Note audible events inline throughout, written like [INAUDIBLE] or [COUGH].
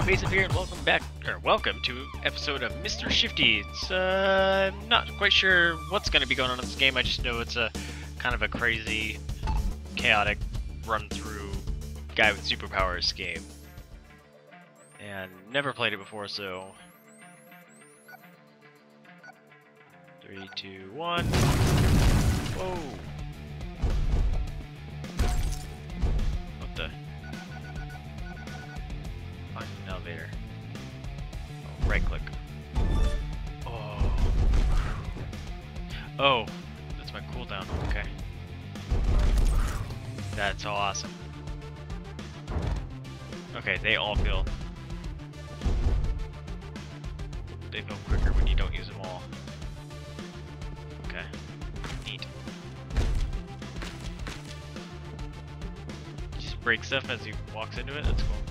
Vaesive here, and welcome back, or welcome to episode of Mr. Shifty. It's, uh, I'm not quite sure what's going to be going on in this game, I just know it's a kind of a crazy, chaotic, run-through guy with superpowers game. And never played it before, so... Three, two, one... Whoa! Elevator. Oh, right click. Oh. Oh, that's my cooldown. Okay. That's awesome. Okay, they all feel. They feel quicker when you don't use them all. Okay. Neat. Just break stuff as he walks into it. That's cool.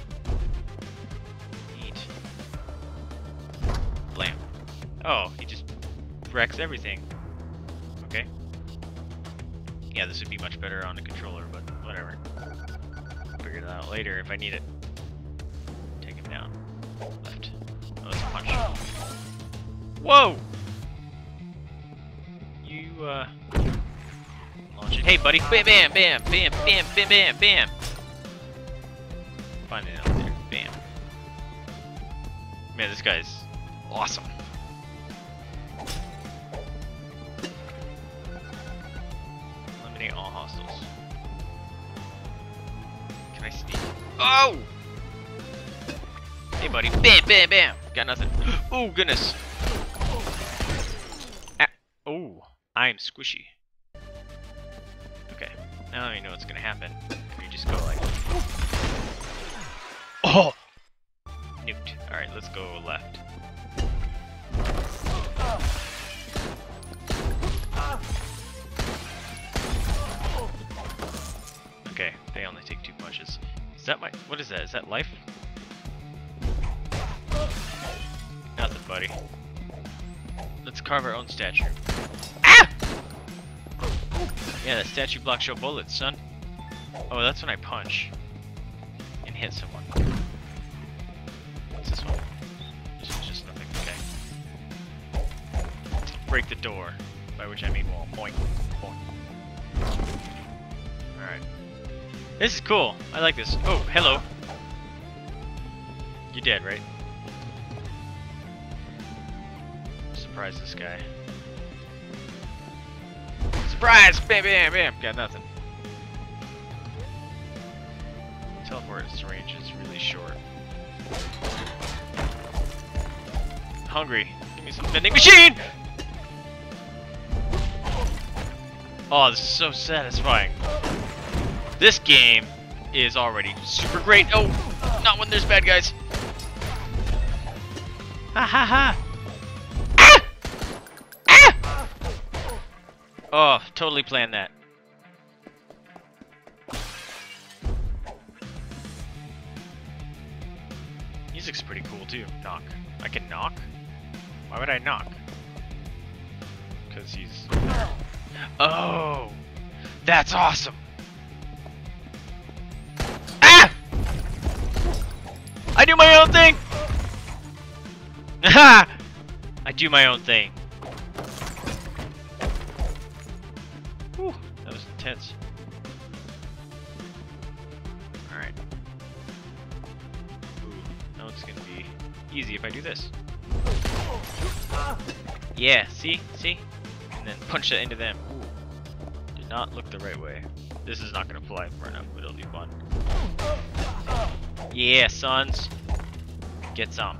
Oh, he just wrecks everything. Okay. Yeah, this would be much better on a controller, but whatever. Figure that out later if I need it. Take him down. Left. Oh, that's a punch. Whoa! You, uh... Launch it. Hey, buddy! Bam, bam, bam, bam, bam, bam, bam, bam! Find it out there. Bam. Man, this guy's awesome. All hostiles. Can I sneak? Oh! Hey, buddy. Bam, bam, bam. Got nothing. [GASPS] Oh, goodness. Ah, oh, I'm squishy. Okay. Now I know what's gonna happen. You just go like. [GASPS] Oh! Nuked. Alright, let's go left. They only take two punches. Is that my. What is that? Is that life? Nothing, buddy. Let's carve our own statue. Ah! Yeah, that statue blocks your bullets, son. Oh, that's when I punch and hit someone. What's this one? This is just nothing. Okay. Break the door, by which I mean wall. Point. Point. Alright. This is cool. I like this. Oh, hello. You're dead, right? Surprise this guy. Surprise! Bam, bam, bam! Got nothing. Teleport's range is really short. Hungry. Give me some vending machine! Oh, this is so satisfying. This game is already super great. Oh, not when there's bad guys. Ha ha ha! Ah! Ah! Oh, totally planned that. Music's pretty cool too. Knock. I can knock? Why would I knock? Because he's... Oh! That's awesome! Do my own thing! Ha! [LAUGHS] I do my own thing. Whew, that was intense. Alright. Now it's gonna be easy if I do this. Yeah, see? See? And then punch that into them. Ooh. Did not look the right way. This is not gonna fly far enough, but it'll be fun. Yeah, sons. Get some.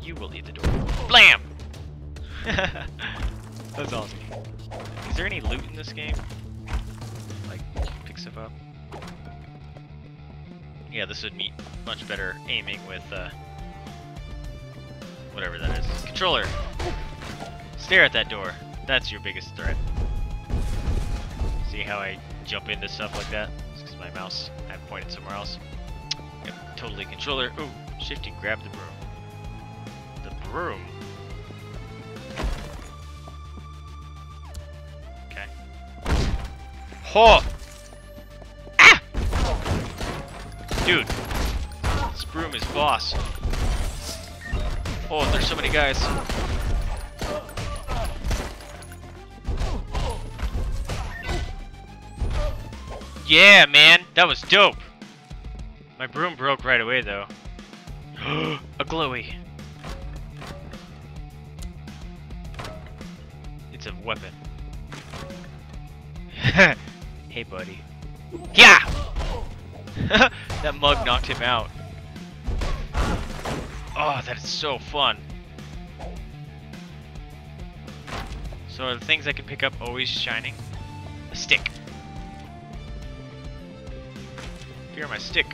You will leave the door. Blam! [LAUGHS] That's awesome. Is there any loot in this game? Like, pick stuff up? Yeah, this would meet much better aiming with, uh, whatever that is. Controller! Stare at that door. That's your biggest threat. See how I jump into stuff like that? It's because my mouse, I pointed somewhere else. Yep, totally controller. Ooh, shifty, grab the broom. The broom? Okay. Ho! Ah! Dude, this broom is boss. Oh, there's so many guys. Yeah, man, that was dope. My broom broke right away, though. [GASPS] a glowy. It's a weapon. [LAUGHS] hey, buddy. Yeah! [LAUGHS] that mug knocked him out. Oh, that is so fun. So are the things I can pick up always shining? A stick. Fear my stick.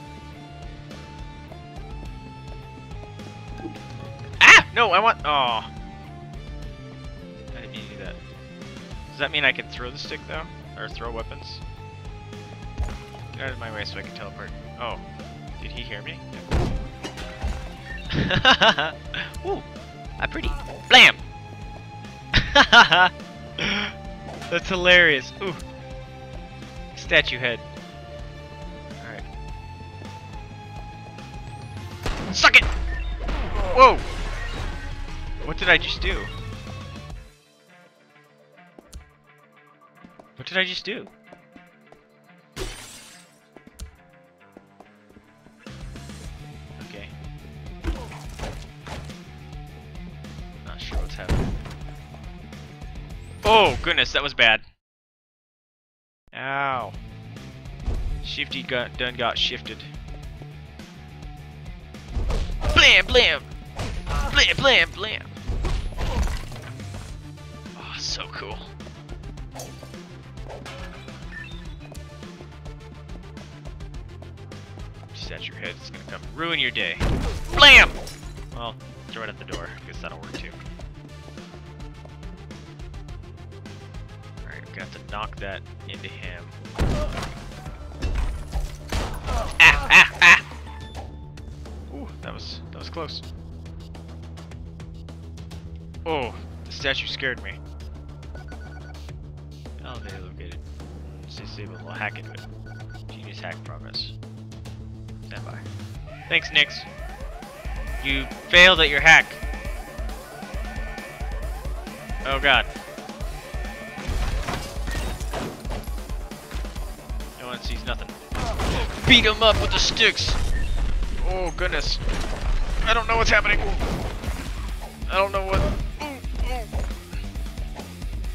No, I want... Oh. I didn't mean to do that. Does that mean I can throw the stick, though? Or throw weapons? Get out of my way so I can teleport. Oh. Did he hear me? [LAUGHS] Ooh, a pretty. Blam! [LAUGHS] That's hilarious. Ooh. Statue head. Alright. Suck it! Whoa! What did I just do? What did I just do? Okay. Not sure what's happening. Oh, goodness, that was bad. Ow. Shifty got done got shifted. Blam blam! Blam blam blam! So cool. Just at your head, it's gonna come ruin your day. Blam! Well, throw it at the door. Guess that'll work too. Alright, got to knock that into him. Ah, ah, ah! Ooh, that was that was close. Oh, the statue scared me. Elevator located. Disable. We'll hack it. Genius hack progress. Stand by. Thanks, Nyx. You failed at your hack. Oh god. No one sees nothing. Beat him up with the sticks! Oh goodness. I don't know what's happening. I don't know what... Ooh, ooh.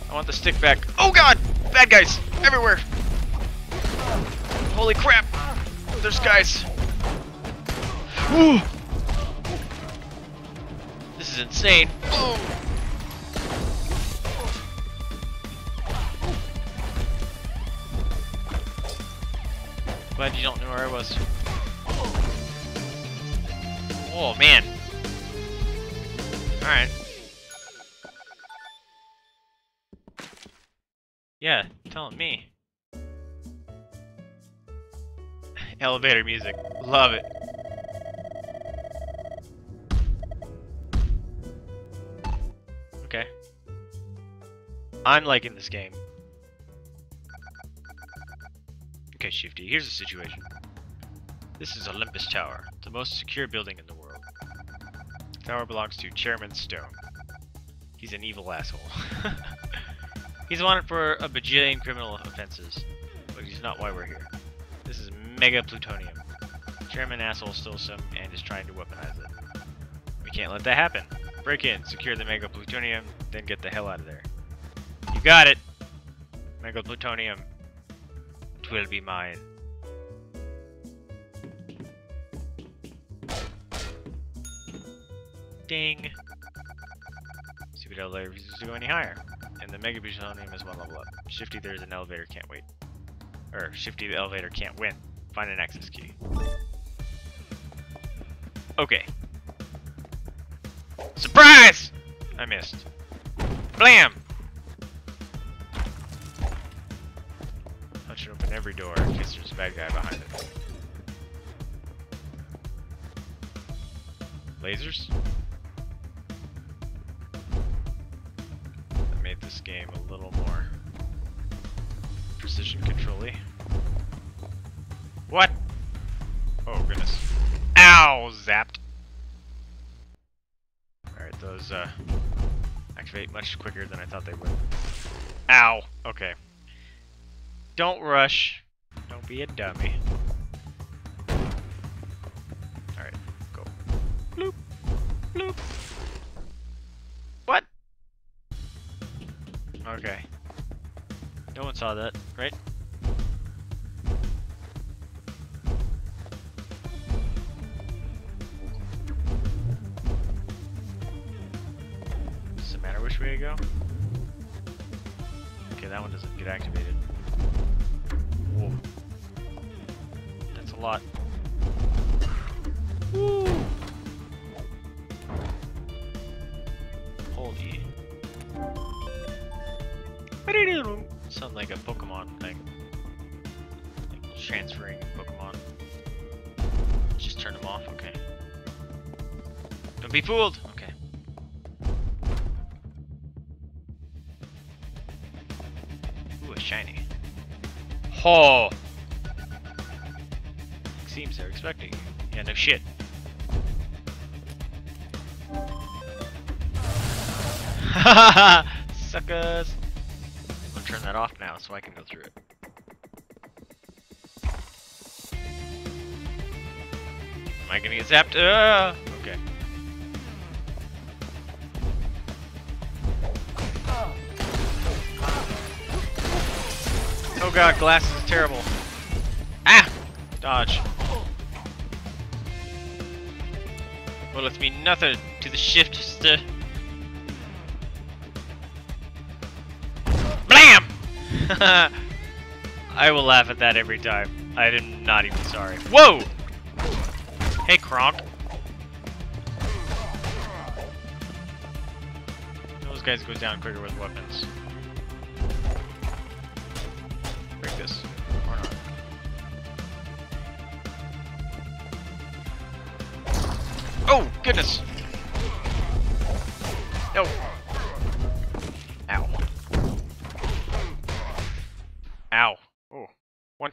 I want the stick back. Oh god! Bad guys! Everywhere! Holy crap! There's guys! Ooh. This is insane. Boom! Glad you don't know where I was. Oh man. Alright. Telling me. Elevator music. Love it. Okay. I'm liking this game. Okay, Shifty, here's the situation. This is Olympus Tower, the most secure building in the world. The tower belongs to Chairman Stone. He's an evil asshole. [LAUGHS] he's wanted for a bajillion criminal offenses, but he's not why we're here. This is mega plutonium. Chairman asshole stole some and is trying to weaponize it. We can't let that happen. Break in, secure the mega plutonium, then get the hell out of there. You got it! Mega plutonium. It will be mine. Ding! Stupid elevator refuses to go any higher. And the mega plutonium is one level up. Shifty, there's an elevator, can't wait. Or, Shifty, the elevator can't win. Find an access key. Okay. Surprise! I missed. Blam! I should open every door in case there's a bad guy behind it. Lasers? This game a little more precision control-y. What? Oh goodness. Ow! Zapped. Alright, those uh, activate much quicker than I thought they would. Ow! Okay. Don't rush. Don't be a dummy. Alright, go. Bloop. Bloop. Saw that, right? Does it matter which way I go? Okay, that one doesn't get activated. Whoa. That's a lot. Woo! Hold E. Sounds like a Pokemon thing. Like transferring Pokemon. Just turn them off, okay. Don't be fooled! Okay. Ooh, a shiny. Ho! Seems they're expecting you. Yeah, no shit. [LAUGHS] Suckers! That off now so I can go through it. Am I gonna get zapped? Uh, okay. Oh god, glass is terrible. Ah! Dodge. Well, it's mean nothing to the shift [LAUGHS] I will laugh at that every time. I am not even sorry. Whoa! Hey, Kronk. Those guys go down quicker with weapons. Break this. Or not. Oh, goodness! No!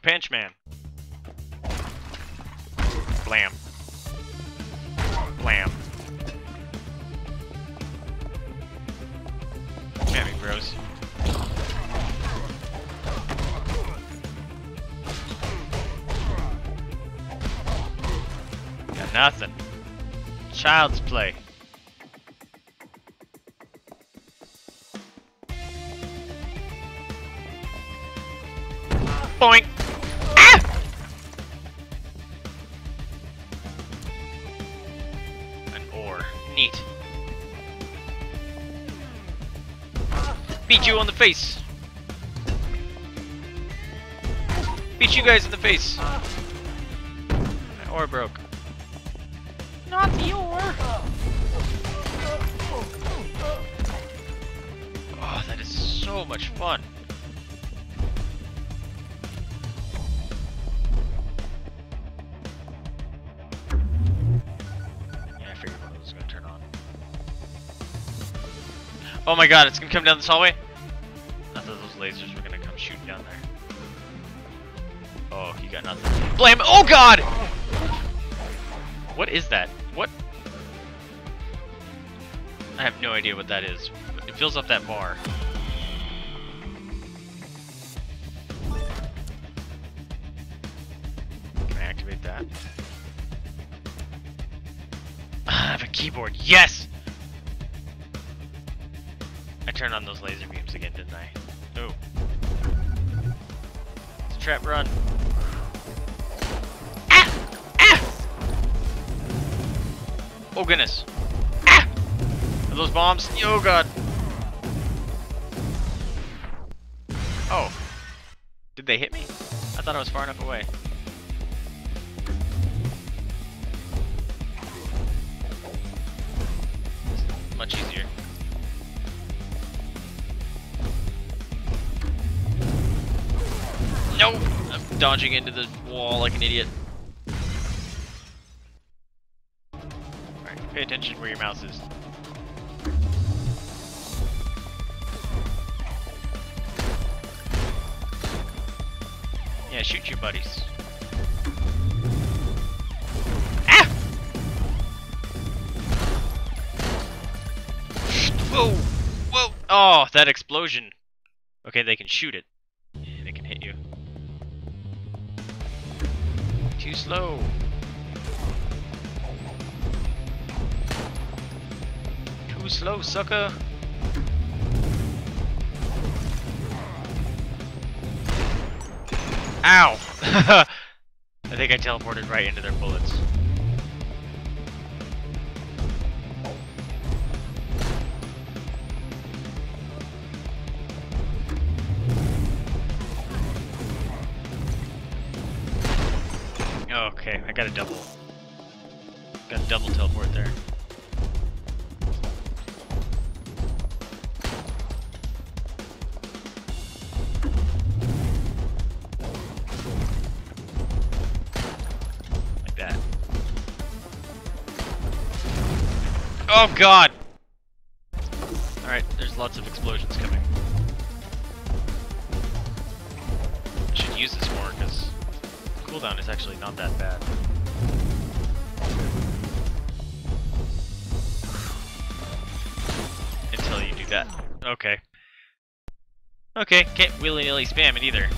One Punch Man. Blam. Blam. Damn it, gross. Got nothing. Child's play. Boink! Beat you on the face! Beat you guys in the face! My ore broke. Not the ore! Oh, that is so much fun. Yeah, I figured one of those was gonna turn on. Oh my god, it's gonna come down this hallway? Thought those lasers were gonna come shooting down there. Oh, he got nothing. Blame- Oh god! What is that? What? I have no idea what that is. It fills up that bar. Can I activate that? Ah, I have a keyboard. Yes! I turned on those laser beams again, didn't I? Trap run. Ah! Ah! Oh goodness. Ah! Are those bombs? Oh god. Oh. Did they hit me? I thought I was far enough away. Much easier. Dodging into the wall like an idiot. Alright, pay attention where your mouse is. Yeah, shoot your buddies. Ah! Whoa! Whoa! Oh, that explosion. Okay, they can shoot it. Too slow. Too slow, sucker. Ow! [LAUGHS] I think I teleported right into their bullets. Got a double. Got a double teleport there. Like that. Oh god! Can't willy-nilly spam it either.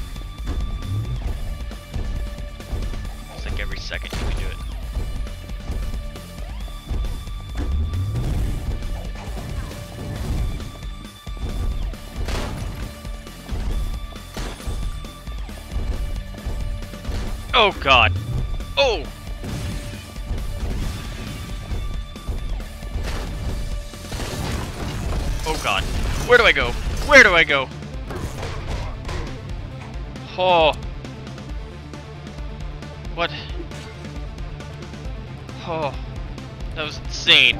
It's like every second you can do it. Oh god. Oh! Oh god. Where do I go? Where do I go? Oh. What? Oh. That was insane.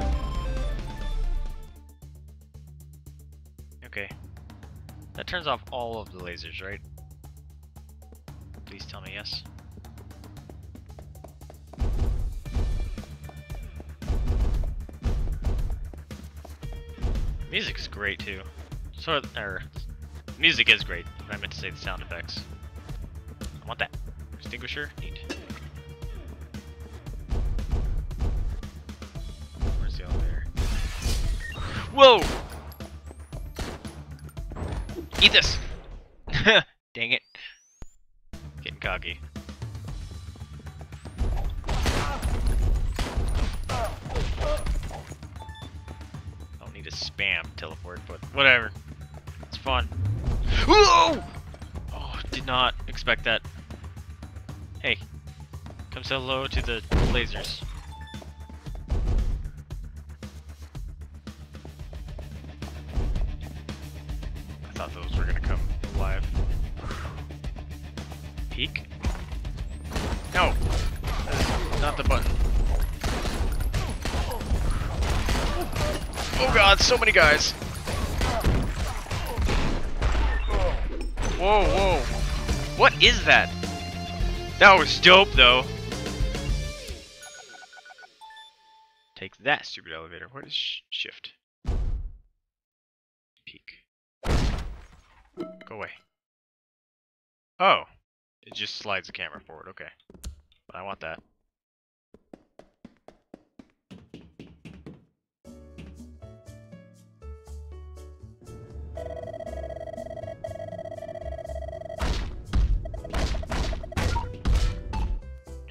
Okay. That turns off all of the lasers, right? Please tell me yes. Music's great too. So, or, music is great. I meant to say the sound effects. I want that. Extinguisher? Neat. Where's the elevator? Whoa! Eat this! [LAUGHS] Dang it. Getting cocky. Don't need to spam teleport, but whatever. It's fun. Whoa! Oh, did not expect that. Say hello to the lasers. I thought those were gonna come alive. Peek? No! Not the button. Oh god, so many guys! Whoa, whoa. What is that? That was dope, though. That, stupid elevator. What is sh shift? Peek. Go away. Oh. It just slides the camera forward, okay. But I want that.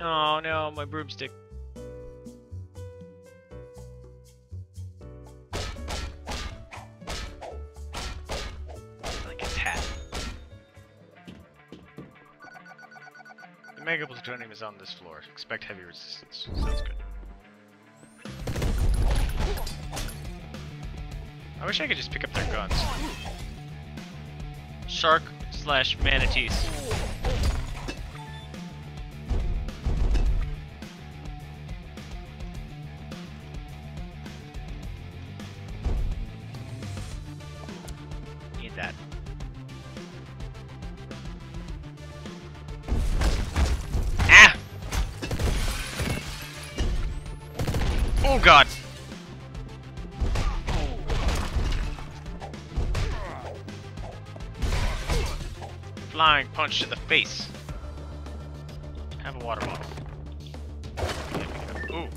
Oh no, my broomstick. Mega Plutonium is on this floor. Expect heavy resistance. Sounds good. I wish I could just pick up their guns. Shark slash manatees. To the face. Have a water bottle. Ooh,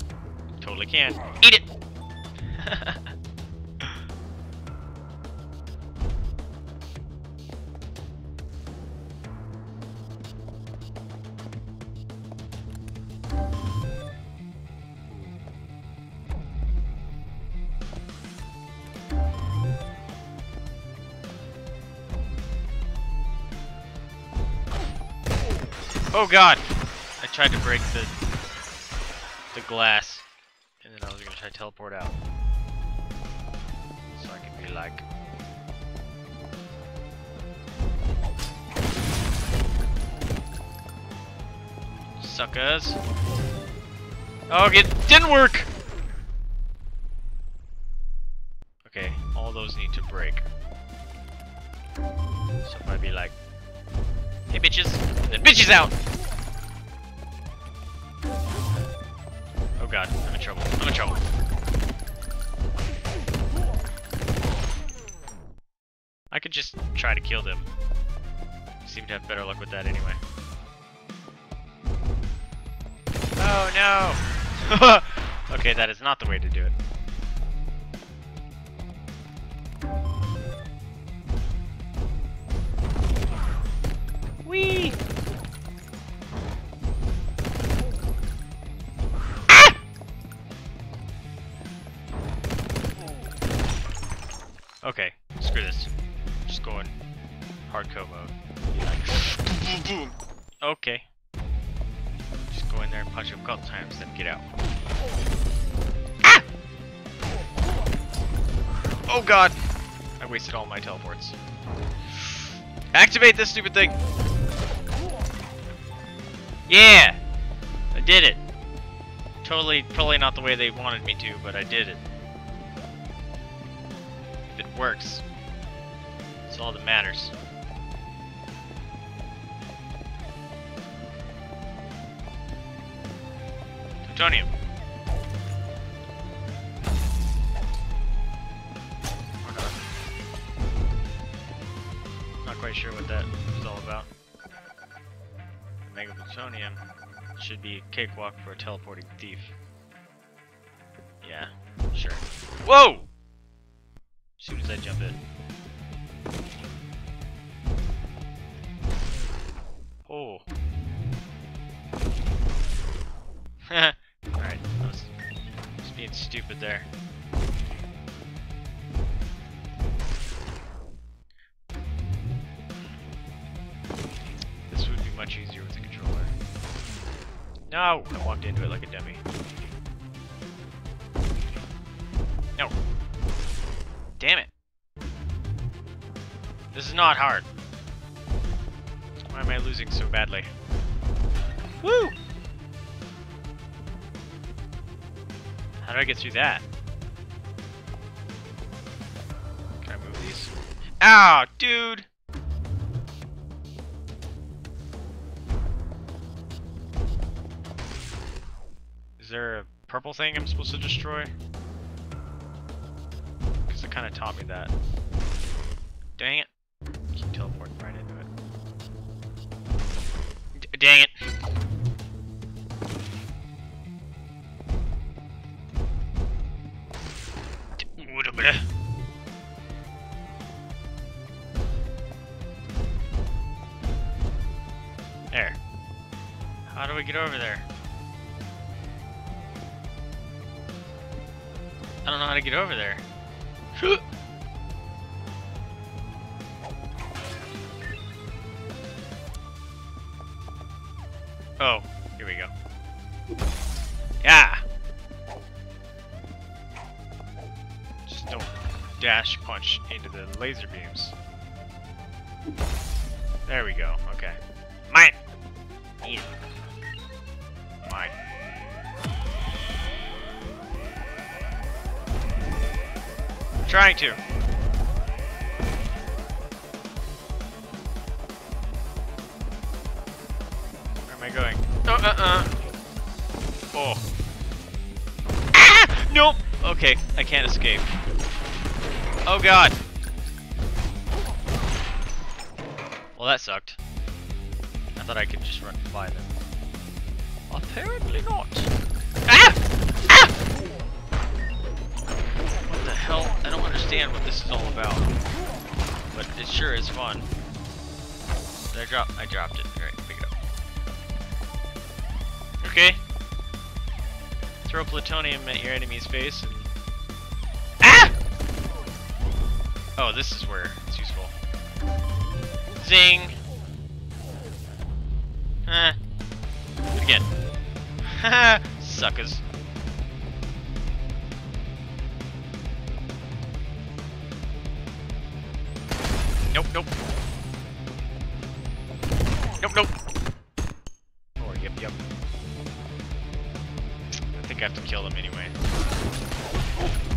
totally can. Eat it! Oh god! I tried to break the the glass, and then I was gonna try to teleport out. So I could be like. Suckers. Oh, it didn't work! Okay, all those need to break. So if I be like, hey bitches, then bitches out! God, I'm in trouble, I'm in trouble. I could just try to kill them. Seem to have better luck with that anyway. Oh no! [LAUGHS] okay, that is not the way to do it. Whee! Okay, screw this. Just going hardcore mode. Okay. Just go in there and punch him a couple times, then get out. Ah! Oh god! I wasted all my teleports. Activate this stupid thing! Yeah! I did it. Totally, probably not the way they wanted me to, but I did it. Works, it's all that matters. Plutonium. Oh god. Not quite sure what that is all about. Mega Plutonium should be a cakewalk for a teleporting thief. Yeah, sure. Whoa! As soon as I jump in. Oh. [LAUGHS] Alright, I was just being stupid there. This would be much easier with a controller. No! I walked into it like a dummy. Damn it. This is not hard. Why am I losing so badly? Woo! How do I get through that? Can I move these? Ow, dude! Is there a purple thing I'm supposed to destroy? Kind of taught me that. Dang it. Keep teleporting right into it. D dang it. There. How do we get over there? I don't know how to get over there. Laser beams. There we go, okay. Mine! Mine. Trying to. Where am I going? Oh, uh-uh. Oh. Ah! Nope! Okay, I can't escape. Oh god! Well, that sucked. I thought I could just run by them. Apparently not. Ah! Ah! What the hell? I don't understand what this is all about. But it sure is fun. Did I drop? I dropped it. Alright, pick it up. Okay. Throw plutonium at your enemy's face and... Ah! Oh, this is where it's useful. Zing! Eh, again. Haha, [LAUGHS] suckers. Nope, nope. Nope, nope. Oh, yep, yep. I think I have to kill them anyway. Nope.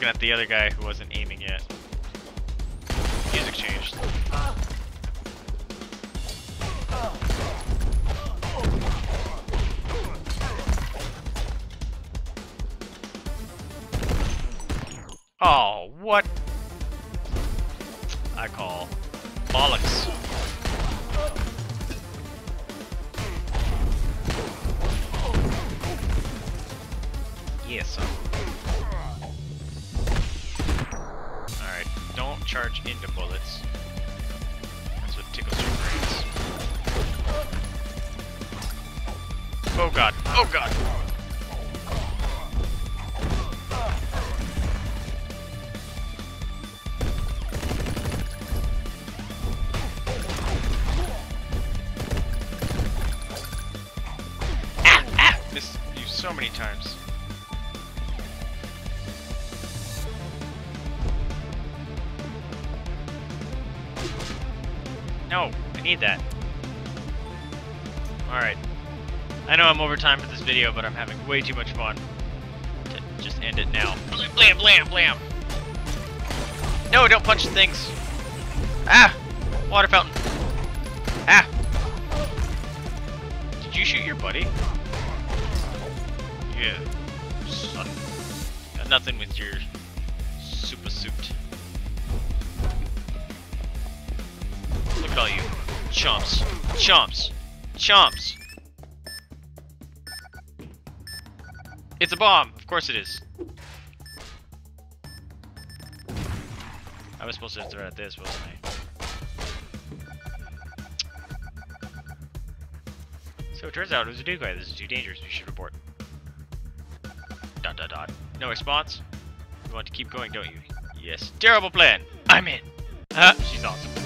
Looking at the other guy who wasn't aiming yet. Music changed. Don't charge into bullets. That's what tickles your brains. Oh god, oh god! Need that. Alright. I know I'm over time for this video, but I'm having way too much fun. To just end it now. Blam, blam, blam, blam! No, don't punch things! Ah! Water fountain! Ah! Did you shoot your buddy? Yeah. Son. Got nothing with your super suit. Look at all you chomps. Chomps. Chomps. It's a bomb. Of course it is. I was supposed to throw at this, wasn't I? So it turns out it was a decoy. This is too dangerous. We should report. Dot dot dot. No response? You want to keep going, don't you? Yes. Terrible plan. I'm in. Ah, she's awesome.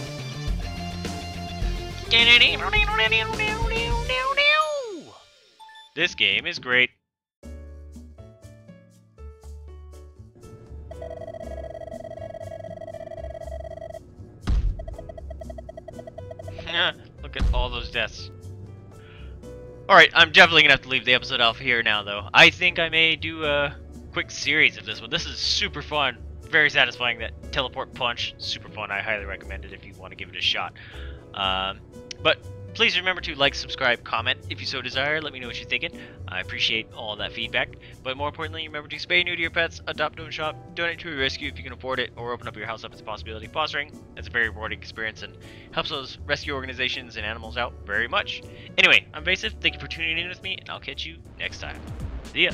This game is great. [LAUGHS] Look at all those deaths. Alright, I'm definitely gonna have to leave the episode off here now, though. I think I may do a quick series of this one. This is super fun, very satisfying. That teleport punch, super fun. I highly recommend it if you want to give it a shot. Um, but please remember to like, subscribe, comment if you so desire. Let me know what you're thinking. I appreciate all that feedback. But more importantly, remember to spay new to your pets, adopt, don't shop, donate to a rescue if you can afford it, or open up your house up as a possibility. Fostering, it's a very rewarding experience and helps those rescue organizations and animals out very much. Anyway, I'm Vaesive. Thank you for tuning in with me, and I'll catch you next time. See ya.